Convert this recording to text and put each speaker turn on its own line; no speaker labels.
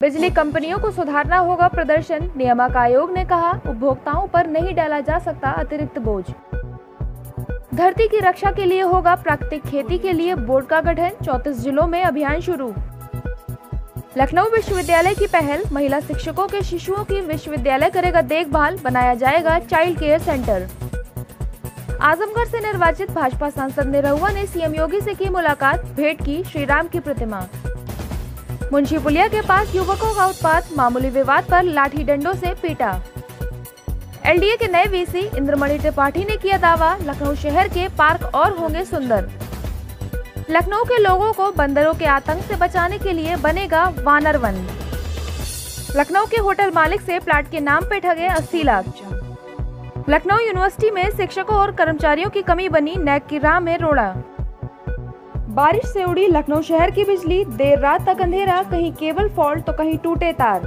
बिजली कंपनियों को सुधारना होगा प्रदर्शन, नियामक आयोग ने कहा, उपभोक्ताओं पर नहीं डाला जा सकता अतिरिक्त बोझ। धरती की रक्षा के लिए होगा प्राकृतिक खेती के लिए बोर्ड का गठन, चौतीस जिलों में अभियान शुरू। लखनऊ विश्वविद्यालय की पहल, महिला शिक्षकों के शिशुओं की विश्वविद्यालय करेगा देखभाल, बनाया जाएगा चाइल्ड केयर सेंटर आजमगढ़ से निर्वाचित भाजपा सांसद निरहुआ ने सीएम योगी से की मुलाकात, भेंट की श्रीराम की प्रतिमा। मुंशी पुलिया के पास युवकों का उत्पात, मामूली विवाद पर लाठी डंडों से पीटा। एलडीए के नए वीसी इंद्रमणि त्रिपाठी ने किया दावा, लखनऊ शहर के पार्क और होंगे सुंदर। लखनऊ के लोगों को बंदरों के आतंक से बचाने के लिए बनेगा वानर वन। लखनऊ के होटल मालिक से प्लाट के नाम पे ठगे अस्सी लाख। लखनऊ यूनिवर्सिटी में शिक्षकों और कर्मचारियों की कमी बनी नैक की राह में रोड़ा। बारिश से उड़ी लखनऊ शहर की बिजली। देर रात तक अंधेरा, कहीं केबल फॉल्ट तो कहीं टूटे तार।